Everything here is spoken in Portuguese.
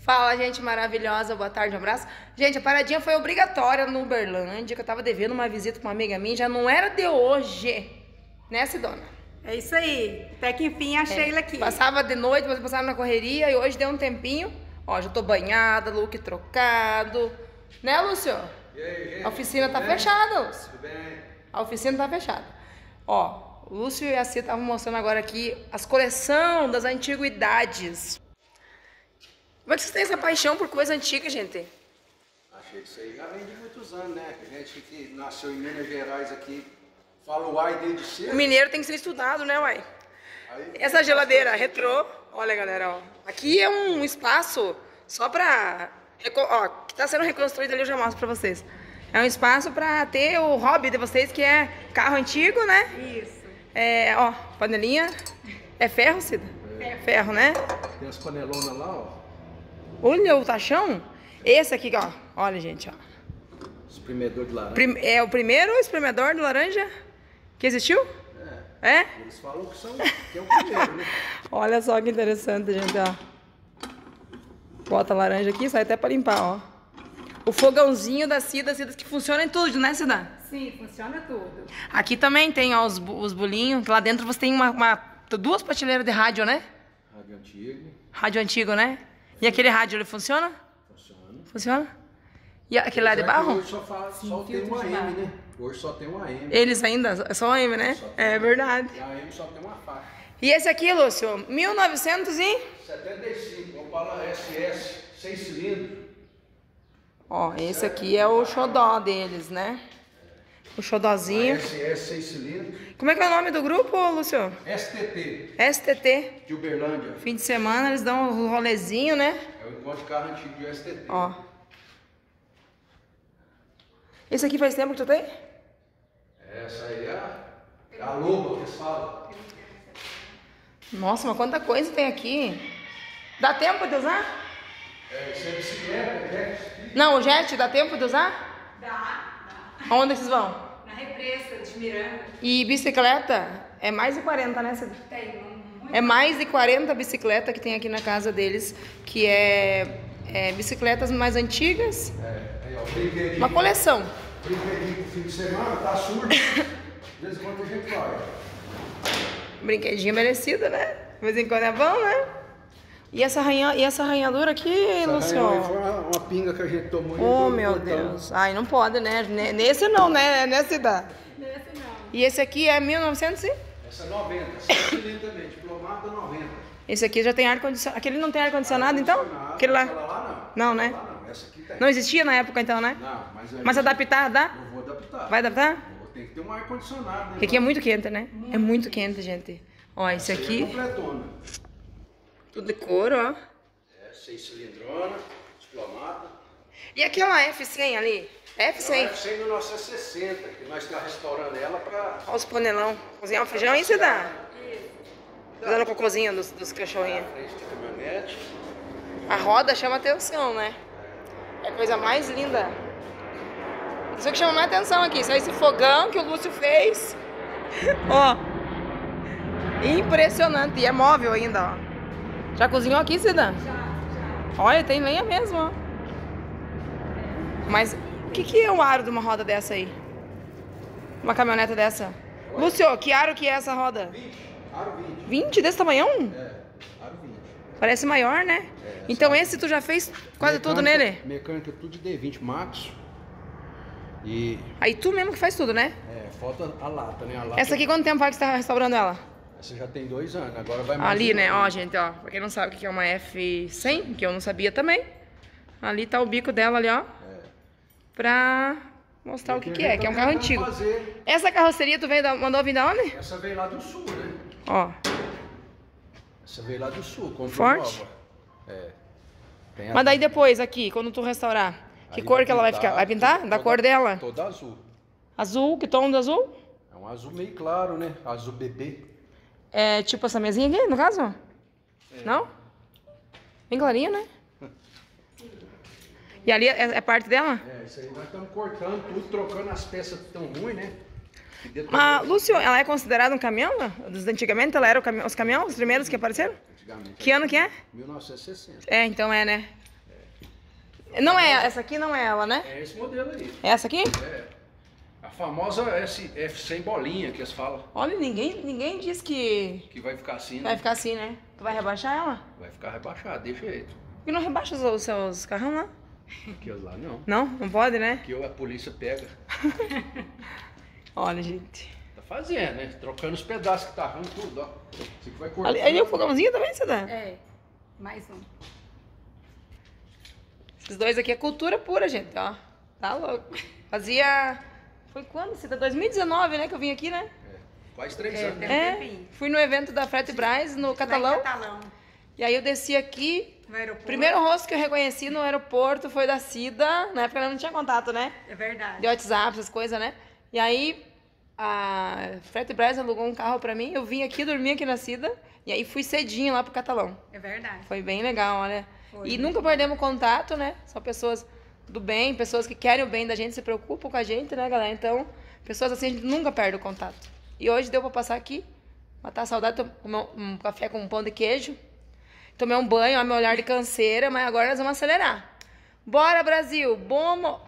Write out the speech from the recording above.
Fala, gente maravilhosa, boa tarde, um abraço. Gente, a paradinha foi obrigatória no Uberlândia, que eu tava devendo uma visita pra uma amiga minha, já não era de hoje, né, Sidona? É isso aí. Até que enfim a Sheila aqui. Passava de noite, você passava na correria e hoje deu um tempinho. Ó, já tô banhada, look trocado. Né, Lúcio? E aí, gente? A oficina tá Tudo bem? fechada, Lúcio. Tudo bem? A oficina tá fechada. Ó, o Lúcio e a Cia estavam mostrando agora aqui as coleção das antiguidades. Como é que vocês têm essa paixão por coisa antiga, gente? Achei que isso aí já vem de muitos anos, né? A gente que nasceu em Minas Gerais aqui, fala o ai desde O cedo. mineiro tem que ser estudado, né, uai? Aí, Essa geladeira retrô, olha galera, ó. Aqui é um espaço só pra. Ó, que tá sendo reconstruído ali, eu já mostro pra vocês. É um espaço pra ter o hobby de vocês, que é carro antigo, né? Isso. É, ó, panelinha. É ferro, Cida? Ferro, né? tem as panelonas lá, ó. Olha o tachão. Esse aqui, ó. Olha, gente, ó. Espremedor de laranja. Prim- É o primeiro espremedor de laranja que existiu? É, É? eles falam que, são, que é o primeiro, né? Olha só que interessante, gente, ó. Bota a laranja aqui, sai até pra limpar, ó. O fogãozinho da Cida, Cida que funciona em tudo, né, Cida? Sim, funciona tudo. Aqui também tem, ó, os, os bolinhos. Lá dentro você tem uma, uma- duas prateleiras de rádio, né? Rádio antigo, Rádio antigo, né? E aquele rádio, ele funciona? funciona. Funciona? E aquele lá é de barro? Hoje só, fala, só tem um de AM, barro. né? Hoje só tem um AM. Eles ainda, é só M, né? Só É verdade. E a AM só tem uma faixa. E esse aqui, Lúcio, 1900 e... 75, Opala SS, 6 cilindros. Ó, esse aqui é o xodó deles, né? O xodózinho. SS, 6 cilindros. Como é que é o nome do grupo, Lúcio? STT, STT. de Uberlândia. Fim de semana eles dão um rolezinho, né? É o encontro de carro antigo de STT. Ó. Esse aqui faz tempo que tu tem? Essa aí é a, é a loba que eles falam. Nossa, mas quanta coisa tem aqui. Dá tempo de usar? É, isso é bicicleta, né? Não, o jet, dá tempo de usar? Dá, Onde vocês vão? Na represa de Miranda. E bicicleta? É mais de 40, né? Cid? Tem muito. É mais de 40 bicicletas que tem aqui na casa deles, que é, é bicicletas mais antigas. É, aí ó, brinquedinho. Uma coleção. Brinquedinho pro fim de semana, tá surdo. De vez em quando a gente vai. Brinquedinho merecido, né? De vez em quando é bom, né? E essa, arranha, e essa arranhadura aqui, Essa Lúcio? foi uma, uma pinga que a gente tomou. Oh, meu. Deus. Ai, não pode, né? Ne- Nesse não, né? Nesse dá. Nesse não. E esse aqui é 1900 e... Essa é 90, 6 cilindros também, diplomada 90. Esse aqui já tem ar-condicionado. Aquele não tem ar-condicionado, então? Ar-condicionado, Aquele lá. Lá não. Não, né? Aquela lá não, essa aqui tem. Não existia na época, então, né? Não, mas... aí Mas adaptar, dá? Eu vou adaptar. Vai adaptar? Vou ter que ter um ar-condicionado, né? Porque aqui é muito quente, né? É muito quente, gente. Ó, esse aí aqui, É completona. Tudo de couro, ó. É, 6 cilindrona, diplomada. E aquela F100 ali? F100. Essa é 1960, que nós estamos restaurando ela para... Olha os panelão. Cozinhar um feijão e você dá. Dando cocôzinho dos, dos cachorrinhos. A roda chama atenção, né? É a coisa mais linda. Isso que chama mais atenção aqui. Só esse fogão que o Lúcio fez. ó. Impressionante. E é móvel ainda, ó. Já cozinhou aqui, Cidã? Já, já. Olha, tem lenha mesmo, ó. Mas o que, que é o aro de uma roda dessa aí? Uma caminhoneta dessa? Lúcio, que aro que é essa roda? 20, aro 20. 20 desse tamanhão? É, aro 20. Parece maior, né? É, então esse tu já fez quase tudo Mecânica- nele? Mecânica tudo de D20 Max. E Aí tu mesmo que faz tudo, né? é, falta a lata, né? A lata, Essa aqui quanto tempo faz que você tá restaurando ela? Essa já tem dois anos, agora vai mais Ali, né? Ó, gente, ó. Pra quem não sabe o que é uma F100, que eu não sabia também. Ali tá o bico dela ali, ó. É. Pra mostrar o que, que é, que é um carro antigo. fazer- Essa carroceria tu veio da, mandou vir da onde? Essa veio lá do sul, né? Ó. Essa veio lá do sul, comprou Forte? nova. É. Tem Mas daí depois, aqui, quando tu restaurar, que cor que ela vai ficar? Vai pintar? Da toda- cor dela? Toda azul. Azul, que tom do azul? É um azul meio claro, né? Azul bebê. É tipo essa mesinha aqui, no caso? Não? Bem clarinha, né? E ali é, é parte dela? É, isso aí nós estamos cortando tudo, trocando as peças que estão ruins, né? Mas, Lúcio, ela é considerada um caminhão? Dos antigamente ela era os caminhões, os primeiros que apareceram? Antigamente. Que ano que é? 1960. É, então é, né? Não é, essa aqui não é ela, né? É esse modelo aí. É essa aqui? É. A famosa S, F sem bolinha que eles falam. Olha, ninguém, ninguém diz que Que vai ficar assim, vai né? ficar assim, né? Tu vai rebaixar ela? Vai ficar rebaixado, de jeito. Que não rebaixa os, os seus carrão lá? Aquilo lá não. Não? Não pode, né? Que a polícia pega. Olha, gente. Tá fazendo, né? Trocando os pedaços que tá arranco tudo, ó. Isso aqui vai cortar. Ali, ali o fogãozinho também, você dá? É, mais um. Esses dois aqui é cultura pura, gente, ó. Tá louco. Fazia. Foi quando? Você 2019, né? Que eu vim aqui, né? É, quase três É, anos. É. Fui no evento da Frete Braz, no Lá em Catalão. Catalão, E aí eu desci aqui. no aeroporto. O primeiro rosto que eu reconheci no aeroporto foi da Cida. Na época ela não tinha contato, né? É verdade. De WhatsApp, essas coisas, né? E aí a Frete Braz alugou um carro pra mim. Eu vim aqui, dormi aqui na Cida. E aí fui cedinho lá pro Catalão. É verdade. Foi bem legal, olha. Foi e nunca perdemos contato, né? São pessoas do bem, pessoas que querem o bem da gente, se preocupam com a gente, né, galera? Então, pessoas assim, a gente nunca perde o contato. E hoje deu pra passar aqui, matar a saudade, tomar um, café com um pão de queijo. Tomei um banho, ó, meu olhar de canseira, mas agora nós vamos acelerar. Bora, Brasil! Bomo!